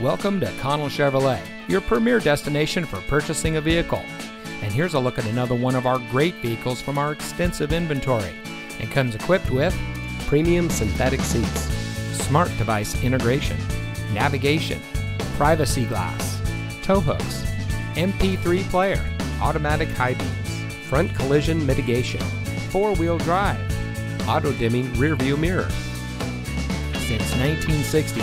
Welcome to Connell Chevrolet, your premier destination for purchasing a vehicle. And here's a look at another one of our great vehicles from our extensive inventory. It comes equipped with premium synthetic seats, smart device integration, navigation, privacy glass, tow hooks, MP3 player, automatic high beams, front collision mitigation, four-wheel drive, auto-dimming rear view mirror. Since 1960,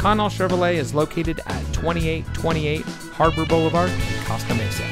Connell Chevrolet is located at 2828 Harbor Boulevard in Costa Mesa.